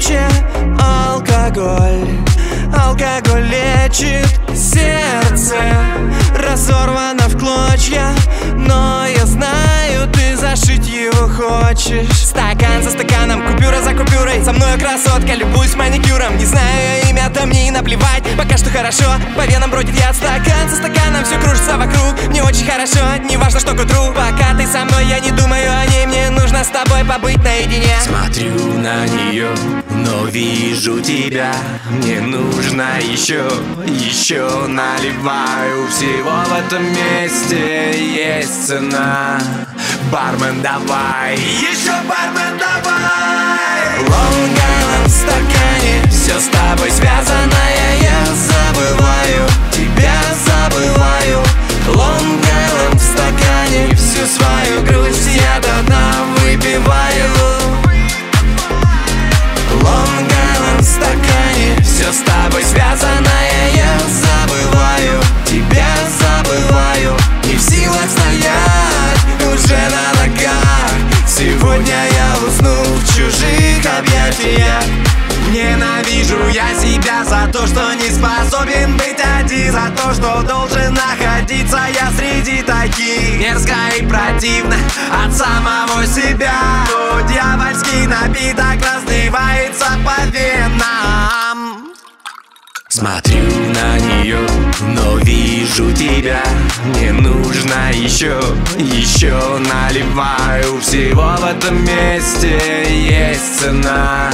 крепче алкоголь. Алкоголь лечит сердце Разорвано в клочья Но я знаю, ты зашить его хочешь. Стакан за стаканом, купюра за купюрой Со мной красотка, любуюсь маникюром. Не знаю ее имя, да мне и наплевать Пока что хорошо, по венам бродит я, Стакан за стаканом, все кружится вокруг. Мне очень хорошо, не важно, что к утру. Пока ты со мной, я не думаю о ней Мне нужно с тобой побыть наедине. Смотрю на нее вижу тебя. Мне нужно еще, еще наливаю. Всего в этом месте есть цена. Бармен, давай, еще бармен, давай чужих объятиях Ненавижу я себя за то, что не способен быть один За то, что должен находиться я среди таких. Мерзко и противно от самого себя. Но дьявольский напиток разливается по венам. Смотрю на нее, но вижу тебя. Мне нужно еще, еще наливаю. Всего в этом месте есть цена.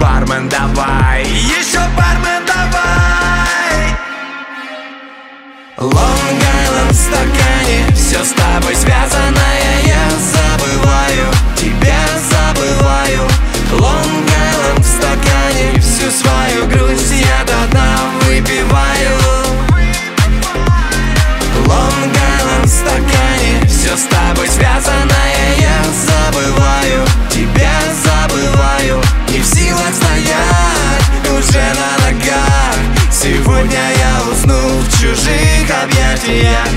Бармен, давай, еще бармен, я усну в чужих объятиях